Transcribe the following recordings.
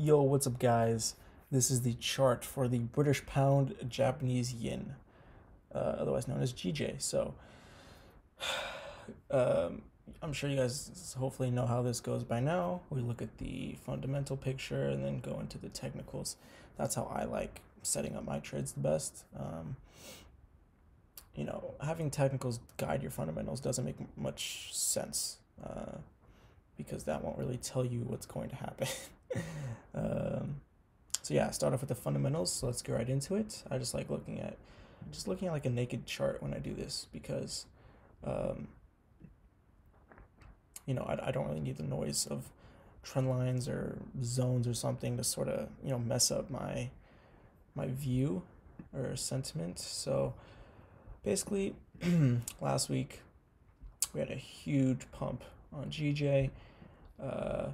Yo, what's up, guys? This is the chart for the British pound Japanese yen, uh, otherwise known as GJ. So, um, I'm sure you guys hopefully know how this goes by now. We look at the fundamental picture and then go into the technicals. That's how I like setting up my trades the best. Um, you know, having technicals guide your fundamentals doesn't make much sense uh, because that won't really tell you what's going to happen. um, so yeah, start off with the fundamentals. So let's get right into it. I just like looking at just looking at like a naked chart when I do this because um, you know I, I don't really need the noise of trend lines or zones or something to sort of you know mess up my my view or sentiment. So basically, last week we had a huge pump on GJ uh,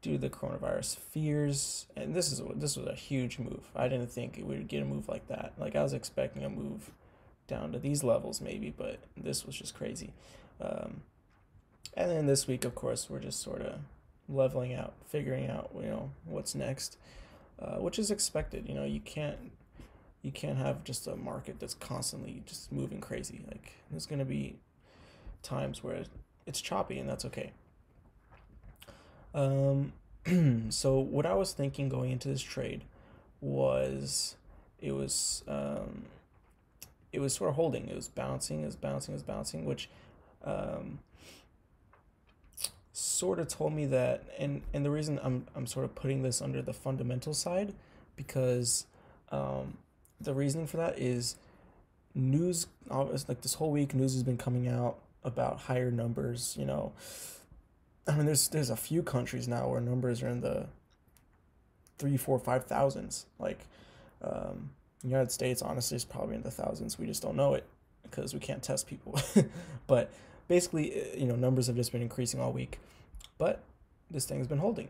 due to the coronavirus fears, and this is this was a huge move. I didn't think we would get a move like that. Like I was expecting a move down to these levels maybe, but this was just crazy. Um, and then this week, of course, we're just sort of leveling out, figuring out you know what's next, uh, which is expected. You know, you can't you can't have just a market that's constantly just moving crazy. Like there's gonna be times where it's choppy, and that's okay. Um, so what I was thinking going into this trade was it was um, it was sort of holding. It was bouncing, it was bouncing, it was bouncing, which um, sort of told me that. And and the reason I'm I'm sort of putting this under the fundamental side because um, the reason for that is news. Like this whole week, news has been coming out about higher numbers. You know I mean, there's there's a few countries now where numbers are in the three, four, five thousands. Like, um, United States, honestly, is probably in the thousands. We just don't know it because we can't test people. but basically, uh, you know, numbers have just been increasing all week. But this thing's been holding.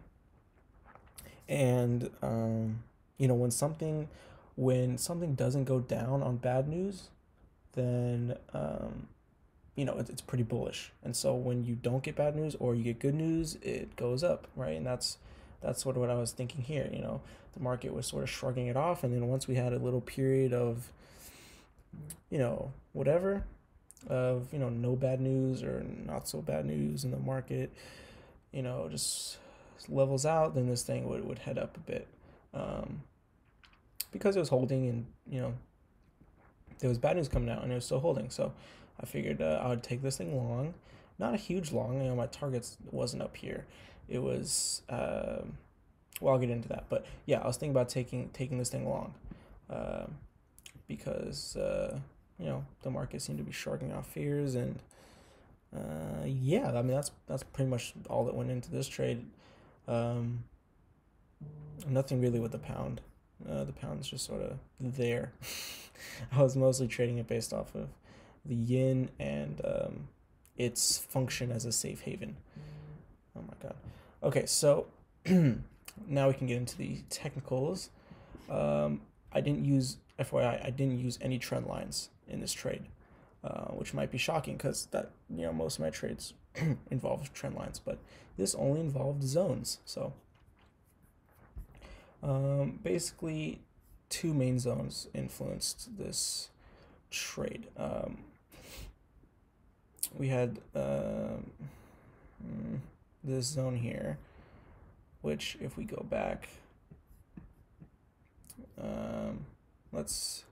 And um, you know, when something when something doesn't go down on bad news, then um, you know, it's pretty bullish. And so when you don't get bad news or you get good news, it goes up, right? And that's that's sort of what I was thinking here. You know, the market was sort of shrugging it off, and then once we had a little period of, you know, whatever, of you know, no bad news or not so bad news in the market, you know, just levels out, then this thing would would head up a bit, um, because it was holding, and you know, there was bad news coming out, and it was still holding. So I figured uh, I would take this thing long, not a huge long. You know, my targets wasn't up here. It was. Uh, well, I'll get into that, but yeah, I was thinking about taking taking this thing long, uh, because you know the market seemed to be shrugging off fears, and uh, yeah, I mean that's that's pretty much all that went into this trade. Um, nothing really with the pound. Uh, the pound's just sort of there. I was mostly trading it based off of the yen and um, its function as a safe haven. Oh my god. Okay, so now we can get into the technicals. Um, I didn't use FYI. I didn't use any trend lines in this trade, uh, which might be shocking because that you know most of my trades involve trend lines, but this only involved zones. So um, basically, two main zones influenced this trade. Um, we had um, this zone here, which if we go back, um, let's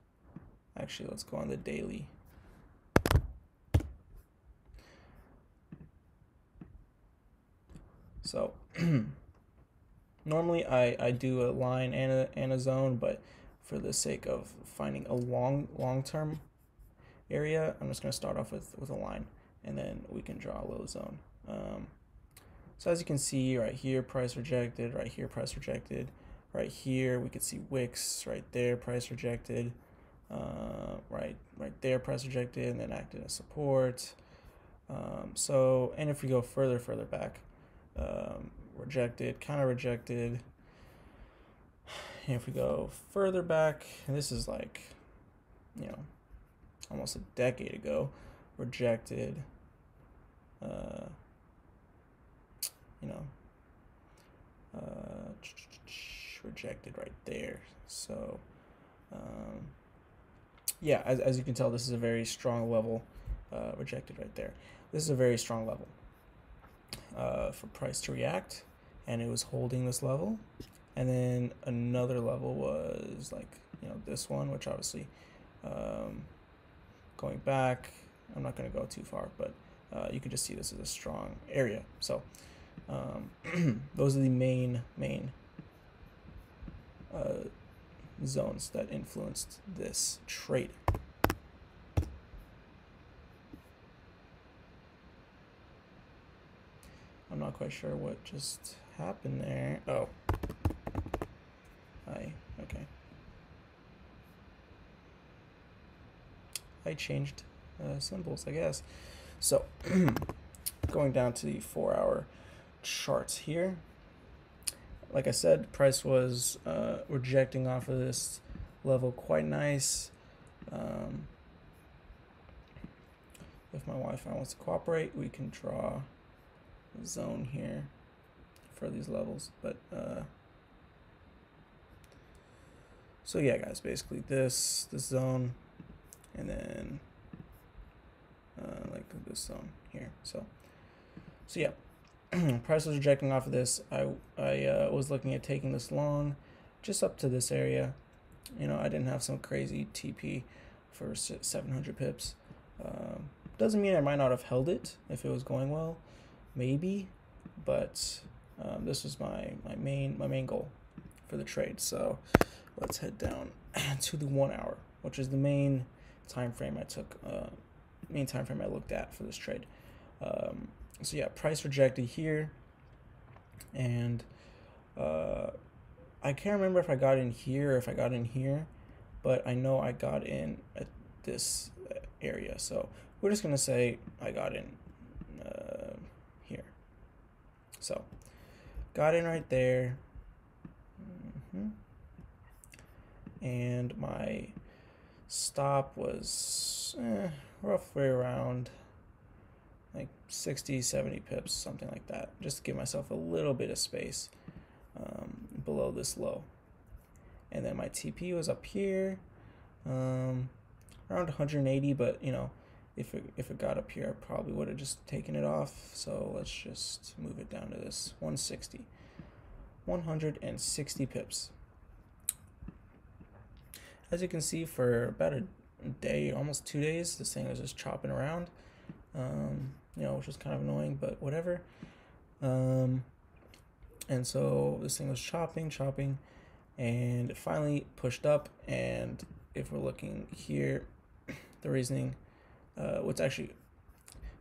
actually let's go on the daily. So normally I, I do a line and a, and a zone, but for the sake of finding a long long term area, I'm just going to start off with, with a line and then we can draw a low zone. Um, so as you can see right here, price rejected, right here, price rejected, right here, we could see wicks right there, price rejected, uh, right, right there, price rejected, and then acted as support. Um, so, and if we go further, further back, um, rejected, kind of rejected. And if we go further back, this is like, you know, almost a decade ago, rejected, uh, you know, uh, rejected right there. So, um, yeah, as, as you can tell, this is a very strong level uh, rejected right there. This is a very strong level uh, for price to react, and it was holding this level. And then another level was like, you know, this one, which obviously um, going back, I'm not going to go too far, but uh, you can just see this is a strong area. So um, those are the main, main uh, zones that influenced this trade. I'm not quite sure what just happened there. Oh. I, okay. I changed uh, symbols, I guess. So, going down to the four hour charts here. Like I said, price was uh, rejecting off of this level quite nice. Um, if my Wi-Fi wants to cooperate, we can draw a zone here for these levels. But uh, so yeah, guys, basically this this zone, and then uh, like this zone here. So so yeah. price was rejecting off of this. I, I uh, was looking at taking this long, just up to this area. You know, I didn't have some crazy TP for 700 pips. Um, doesn't mean I might not have held it if it was going well, maybe, but um, this was my, my main my main goal for the trade. So let's head down to the one hour, which is the main time frame I took, uh, main time frame I looked at for this trade. Um, so yeah, price rejected here, and uh, I can't remember if I got in here or if I got in here, but I know I got in at this area. So we're just gonna say I got in uh, here. So got in right there, mm -hmm. and my stop was eh, roughly around like 60, 70 pips, something like that, just to give myself a little bit of space um, below this low. And then my TP was up here, um, around 180, but you know, if it, if it got up here, I probably would have just taken it off. So let's just move it down to this 160. 160 pips. As you can see, for about a day, almost two days, this thing was just chopping around um, you know, which was kind of annoying, but whatever. Um, and so this thing was chopping, chopping, and it finally pushed up. And if we're looking here, the reasoning, uh, what's actually,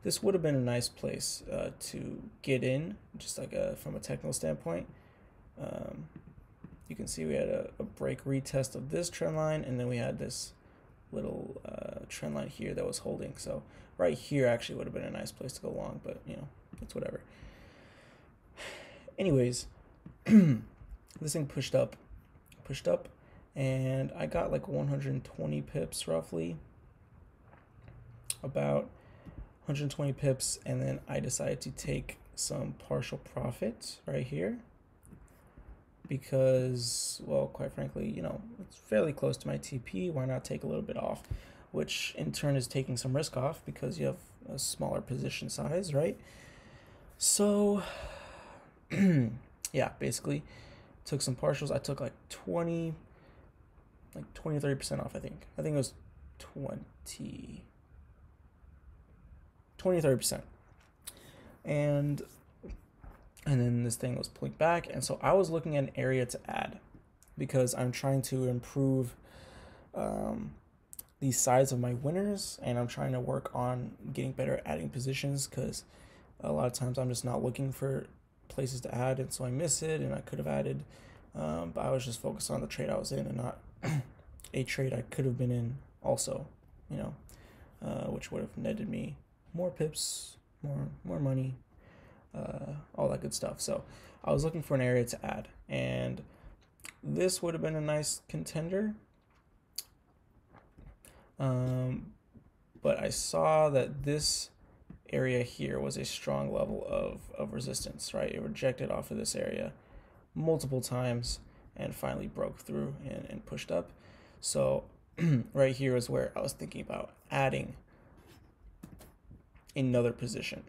this would have been a nice place uh, to get in, just like a, from a technical standpoint. Um, you can see we had a, a break retest of this trend line, and then we had this little uh, trend line here that was holding. So right here actually would have been a nice place to go long, but you know, it's whatever. Anyways, this thing pushed up, pushed up, and I got like 120 pips roughly, about 120 pips, and then I decided to take some partial profit right here because, well, quite frankly, you know, it's fairly close to my TP. Why not take a little bit off? Which in turn is taking some risk off because you have a smaller position size, right? So, yeah, basically took some partials. I took like 20, like 20 30% off, I think. I think it was 20, 20 30%. And and then this thing was pulling back. And so i was looking at an area to add because i'm trying to improve um, the size of my winners and i'm trying to work on getting better at adding positions because a lot of times i'm just not looking for places to add and so i miss it and i could have added um, but i was just focused on the trade i was in and not a trade i could have been in also you know uh, which would have netted me more pips more more money uh, all that good stuff. So I was looking for an area to add, and this would have been a nice contender. Um, but I saw that this area here was a strong level of, of resistance, right? It rejected off of this area multiple times, and finally broke through and, and pushed up. So right here is where I was thinking about adding another position.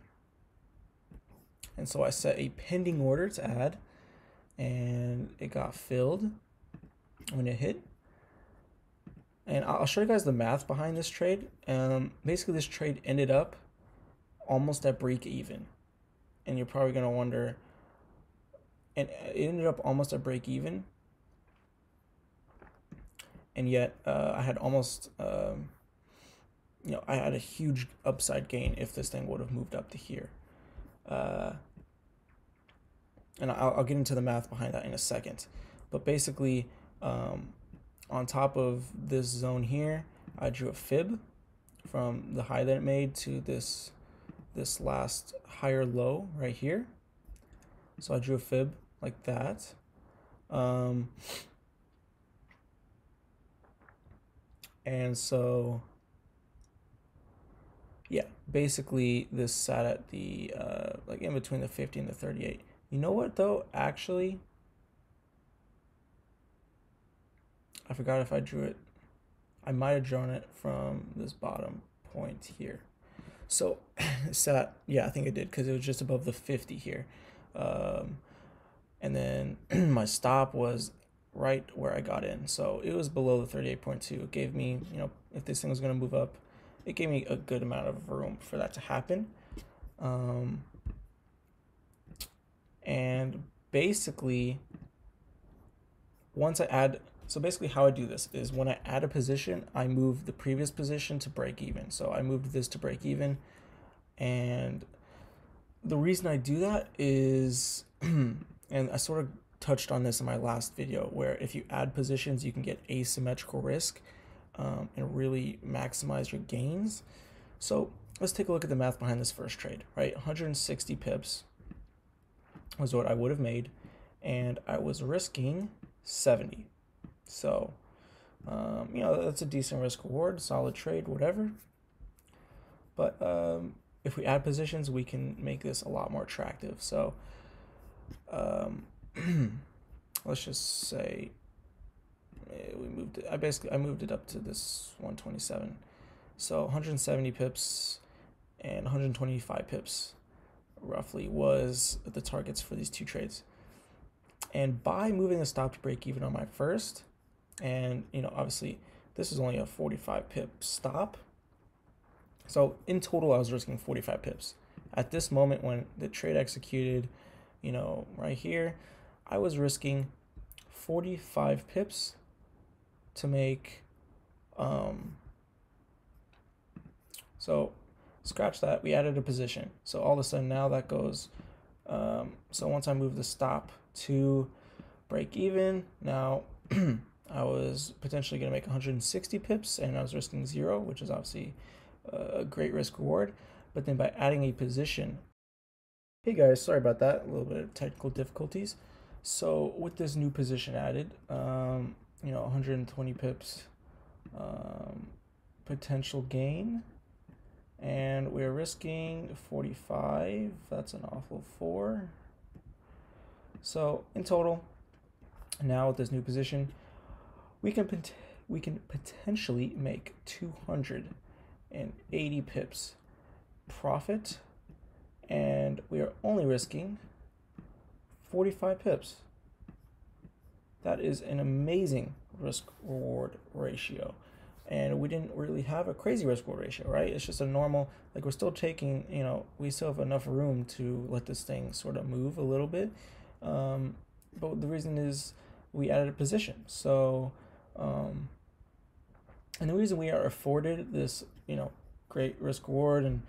And so I set a pending order to add and it got filled when it hit. And I'll show you guys the math behind this trade. Um, basically, this trade ended up almost at break even. And you're probably going to wonder, and it ended up almost at break even. And yet, uh, I had almost, um, you know, I had a huge upside gain if this thing would have moved up to here. Uh, and I'll, I'll, get into the math behind that in a second. But basically, um, on top of this zone here, I drew a fib from the high that it made to this this last higher low right here. So I drew a fib like that. Um, and so, yeah, basically this sat at the, uh, like in between the 50 and the 38. You know what though? Actually, I forgot if I drew it. I might have drawn it from this bottom point here. So sat, yeah, I think I did because it was just above the 50 here. Um, and then my stop was right where I got in. So it was below the 38.2. It gave me, you know, if this thing was going to move up, it gave me a good amount of room for that to happen. Um, and basically, once I add, so basically how I do this is when I add a position, I move the previous position to break even. So I moved this to break even. And the reason I do that is, and I sort of touched on this in my last video, where if you add positions, you can get asymmetrical risk um, and really maximize your gains. So let's take a look at the math behind this first trade, right? 160 pips was what I would have made, and I was risking 70. So, um, you know, that's a decent risk reward, solid trade, whatever. But um, if we add positions, we can make this a lot more attractive. So, um, let's just say eh, we moved it. I basically I moved it up to this 127. So 170 pips and 125 pips roughly was the targets for these two trades. And by moving the stop to break even on my first, and you know, obviously this is only a 45 pip stop. So in total, I was risking 45 pips. At this moment, when the trade executed, you know, right here, I was risking 45 pips to make, um, so scratch that, we added a position. So all of a sudden now that goes, um, so once I move the stop to break even, now I was potentially going to make 160 pips and I was risking zero, which is obviously a great risk reward. But then by adding a position, hey guys, sorry about that, a little bit of technical difficulties. So with this new position added, um, you know, 120 pips um, potential gain and we're risking 45 that's an awful four. So in total now with this new position we can pot- we can potentially make 280 pips profit. And we are only risking 45 pips. That is an amazing risk reward ratio and we didn't really have a crazy risk reward ratio, right? It's just a normal, like we're still taking, you know, we still have enough room to let this thing sort of move a little bit. Um, but the reason is we added a position. So, um, and the reason we are afforded this, you know, great risk reward and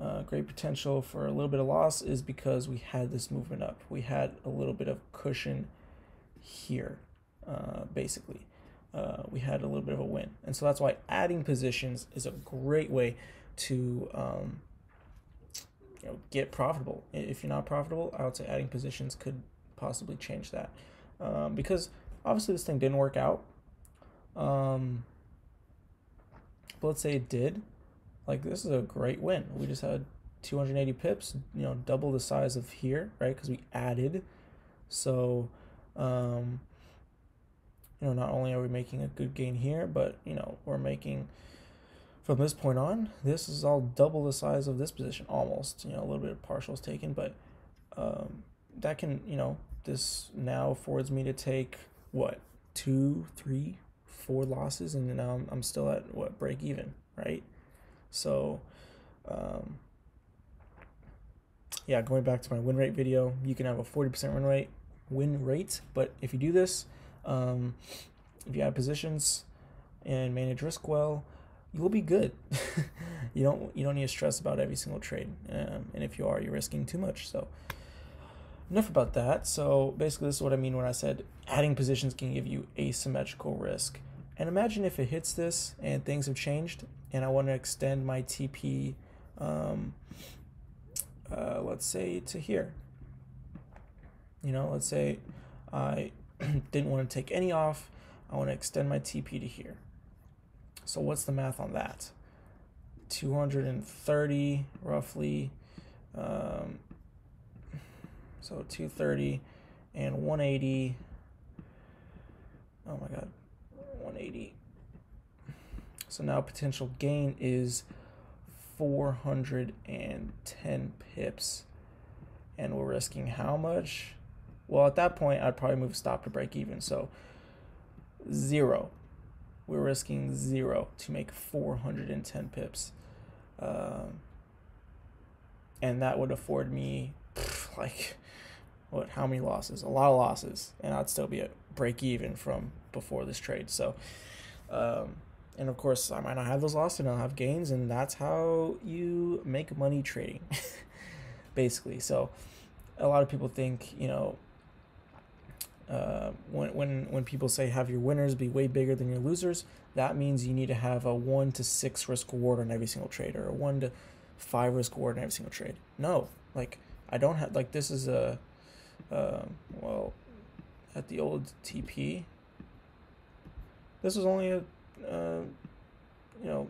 uh, great potential for a little bit of loss is because we had this movement up. We had a little bit of cushion here, uh, basically uh, we had a little bit of a win. And so that's why adding positions is a great way to um, you know get profitable. If you're not profitable, I would say adding positions could possibly change that um, because obviously this thing didn't work out. Um, but let's say it did. Like this is a great win. We just had 280 pips, you know, double the size of here, right? Because we added. So, um, you know, not only are we making a good gain here, but you know, we're making from this point on, this is all double the size of this position, almost. You know, a little bit of partials taken, but um, that can, you know, this now affords me to take what two, three, four losses, and now I'm, I'm still at what break even, right? So, um, yeah, going back to my win rate video, you can have a 40% win rate, win rate, but if you do this, um, if you add positions and manage risk well, you will be good. you don't you don't need to stress about every single trade, um, and if you are, you're risking too much. So enough about that. So basically, this is what I mean when I said adding positions can give you asymmetrical risk. And imagine if it hits this and things have changed, and I want to extend my TP, um, uh, let's say to here. You know, let's say I didn't want to take any off. I want to extend my TP to here. So what's the math on that? 230 roughly. Um, so 230 and 180. Oh my God, 180. So now potential gain is 410 pips. And we're risking how much? Well, at that point, I'd probably move stop to break even. So zero we're risking zero to make 410 pips. Um, and that would afford me like what how many losses a lot of losses and i'd still be at break even from before this trade so um, and of course i might not have those losses and i'll have gains and that's how you make money trading basically so a lot of people think you know uh, when, when, when people say have your winners be way bigger than your losers, that means you need to have a one to six risk reward on every single trade or a one to five risk reward on every single trade. No, like I don't have like this is a, uh, well, at the old TP, this was only a, uh, you know,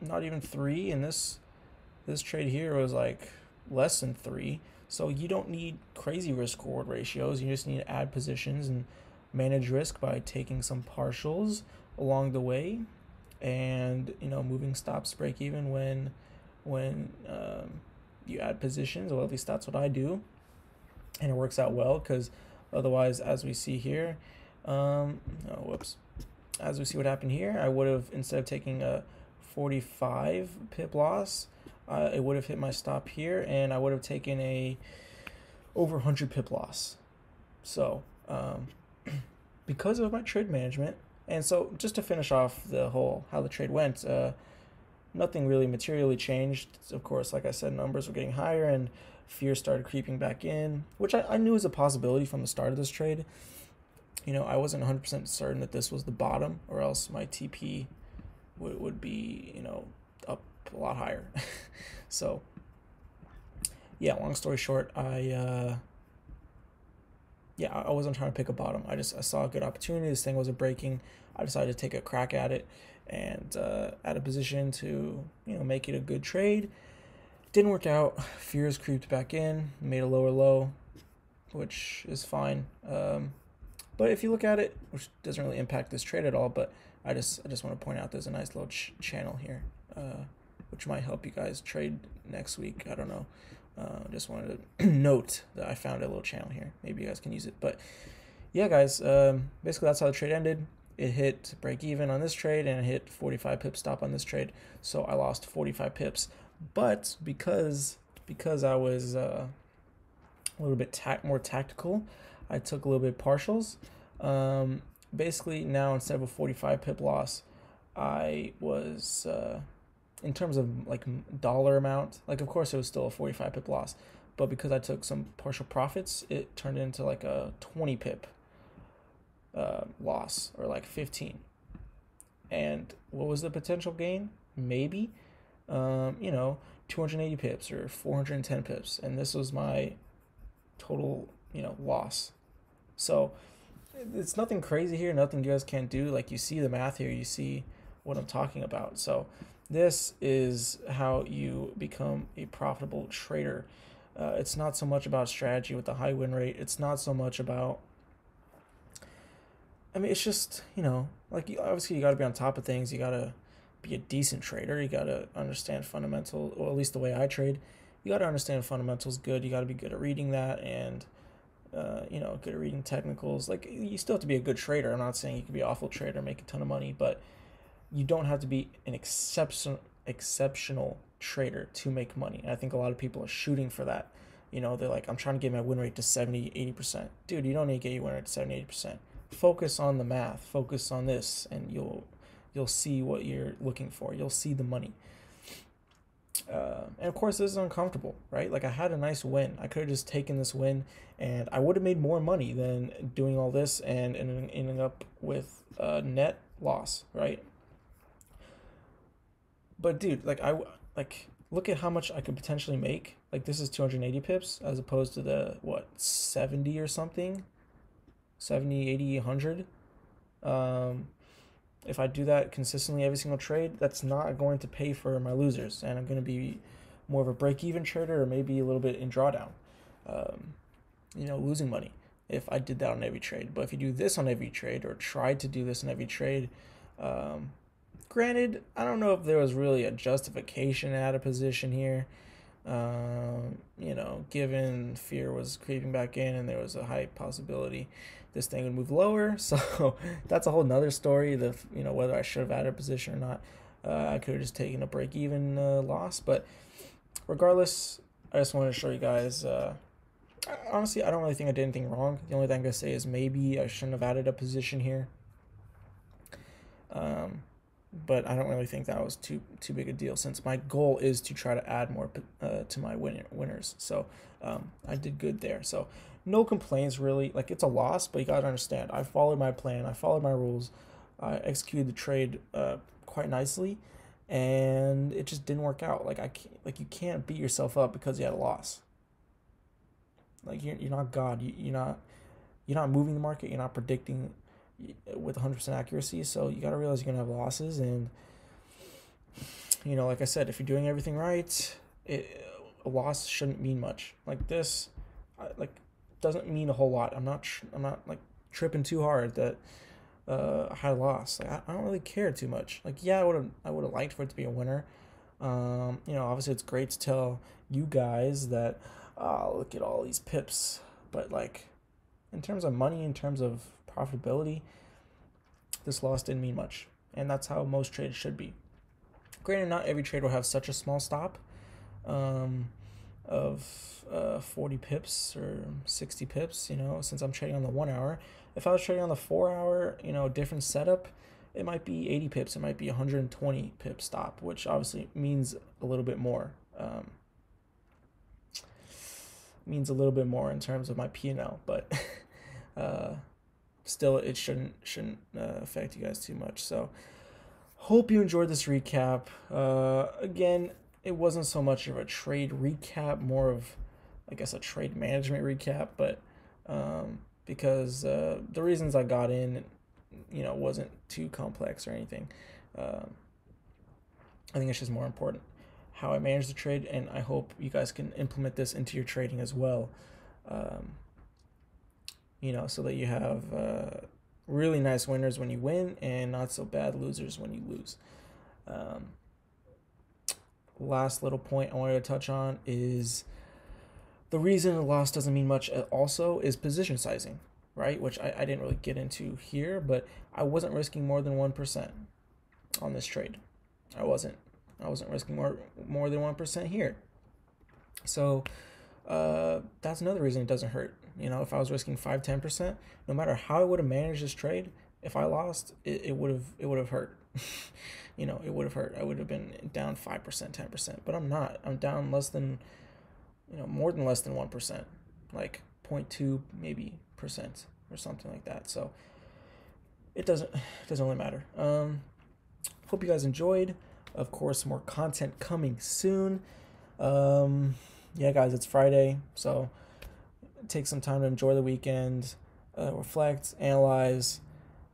not even three, and this this trade here was like less than three. So you don't need crazy risk reward ratios. You just need to add positions and manage risk by taking some partials along the way, and you know moving stops break even when when um, you add positions. Well, at least that's what I do, and it works out well because otherwise, as we see here, um, oh whoops, as we see what happened here, I would have instead of taking a 45 pip loss uh, it would have hit my stop here, and I would have taken a over 100 pip loss. So, um, because of my trade management, and so just to finish off the whole how the trade went, uh, nothing really materially changed. Of course, like I said, numbers were getting higher, and fear started creeping back in, which I, I knew was a possibility from the start of this trade. You know, I wasn't 100% certain that this was the bottom, or else my TP would, would be, you know, a lot higher. so, yeah, long story short, I uh, yeah, I wasn't trying to pick a bottom. I just I saw a good opportunity. This thing wasn't breaking. I decided to take a crack at it and uh, at a position to you know make it a good trade. Didn't work out. Fears creeped back in, made a lower low, which is fine. Um, but if you look at it, which doesn't really impact this trade at all, but I just I just want to point out there's a nice little ch- channel here. Uh, which might help you guys trade next week. I don't know. Uh, just wanted to note that I found a little channel here. Maybe you guys can use it. But yeah, guys, um, basically that's how the trade ended. It hit break even on this trade and it hit 45 pip stop on this trade. So I lost 45 pips. But because because I was uh, a little bit ta- more tactical, I took a little bit partials. Um, basically, now instead of a 45 pip loss, I was. Uh, in terms of like dollar amount, like of course it was still a 45 pip loss, but because I took some partial profits, it turned into like a 20 pip uh, loss or like 15. And what was the potential gain? Maybe, um, you know, 280 pips or 410 pips. And this was my total, you know, loss. So it's nothing crazy here, nothing you guys can't do. Like you see the math here, you see what I'm talking about. So this is how you become a profitable trader. Uh, it's not so much about strategy with the high win rate. It's not so much about I mean, it's just you know, like obviously you got to be on top of things. You got to be a decent trader. You got to understand fundamental, or at least the way I trade. You got to understand fundamentals good. You got to be good at reading that and uh, you know, good at reading technicals. Like you still have to be a good trader. I'm not saying you can be an awful trader, make a ton of money, but you don't have to be an exceptional exceptional trader to make money. And I think a lot of people are shooting for that. You know, they're like, I'm trying to get my win rate to 70, 80%. Dude, you don't need to get your win rate to 70, 80%. Focus on the math, focus on this, and you'll you'll see what you're looking for. You'll see the money. Uh, and of course, this is uncomfortable, right? Like I had a nice win. I could have just taken this win, and I would have made more money than doing all this and, and ending up with a net loss, right? But dude, like I like look at how much I could potentially make. Like this is 280 pips as opposed to the what 70 or something. 70, 80, 100. Um if I do that consistently every single trade, that's not going to pay for my losers and I'm going to be more of a break even trader or maybe a little bit in drawdown. Um, you know, losing money if I did that on every trade. But if you do this on every trade or tried to do this on every trade, um, Granted, I don't know if there was really a justification at a position here. Um, you know, given fear was creeping back in and there was a high possibility this thing would move lower. So that's a whole nother story. The you know whether I should have added a position or not. Uh, I could have just taken a break even uh, loss, but regardless, I just wanted to show you guys. Uh, honestly, I don't really think I did anything wrong. The only thing I'm gonna say is maybe I shouldn't have added a position here. Um, but I don't really think that was too too big a deal since my goal is to try to add more uh, to my win- winners. So um, I did good there. So no complaints really. Like it's a loss, but you gotta understand. I followed my plan. I followed my rules. I executed the trade uh, quite nicely, and it just didn't work out. Like I can't, like you can't beat yourself up because you had a loss. Like you're you're not God. You, you're not you're not moving the market. You're not predicting with 100% accuracy. So you got to realize you're going to have losses. And, you know, like I said, if you're doing everything right, it, a loss shouldn't mean much. Like this, like, doesn't mean a whole lot. I'm not, I'm not like tripping too hard that uh, I had a loss. Like, I, I don't really care too much. Like, yeah, I would have, I would have liked for it to be a winner. Um, you know, obviously it's great to tell you guys that, oh, look at all these pips. But like, in terms of money, in terms of profitability, this loss didn't mean much. And that's how most trades should be. Granted, not every trade will have such a small stop um, of uh, 40 pips or 60 pips, you know, since I'm trading on the one hour. If I was trading on the four hour, you know, different setup, it might be 80 pips, it might be 120 pip stop, which obviously means a little bit more. Um, means a little bit more in terms of my P&L, but uh, still it shouldn't shouldn't uh, affect you guys too much. So hope you enjoyed this recap. Uh, again, it wasn't so much of a trade recap, more of I guess a trade management recap, but um, because uh, the reasons I got in, you know, wasn't too complex or anything. Um, I think it's just more important how I manage the trade, and I hope you guys can implement this into your trading as well. Um, you know, so that you have uh, really nice winners when you win and not so bad losers when you lose. Um, last little point I wanted to touch on is the reason a loss doesn't mean much also is position sizing, right? Which I, I didn't really get into here, but I wasn't risking more than 1% on this trade. I wasn't. I wasn't risking more more than 1% here. So uh, that's another reason it doesn't hurt. You know, if I was risking 5 10%, no matter how I would have managed this trade, if I lost, it, would have it would have hurt. you know, it would have hurt. I would have been down 5%, 10%, but I'm not. I'm down less than you know, more than less than 1%, like 0.2 maybe percent or something like that. So it doesn't it doesn't really matter. Um hope you guys enjoyed. Of course, more content coming soon. Um yeah, guys, it's Friday, so take some time to enjoy the weekend, uh, reflect, analyze.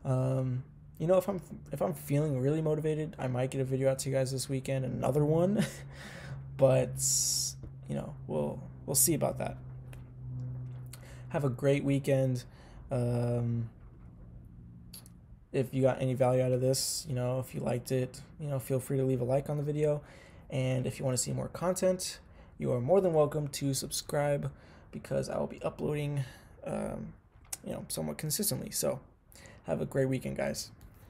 Um, you know, if I'm if I'm feeling really motivated, I might get a video out to you guys this weekend, another one. but you know, we'll we'll see about that. Have a great weekend. Um, if you got any value out of this, you know, if you liked it, you know, feel free to leave a like on the video. And if you want to see more content, you are more than welcome to subscribe because I will be uploading, um, you know, somewhat consistently. So have a great weekend, guys.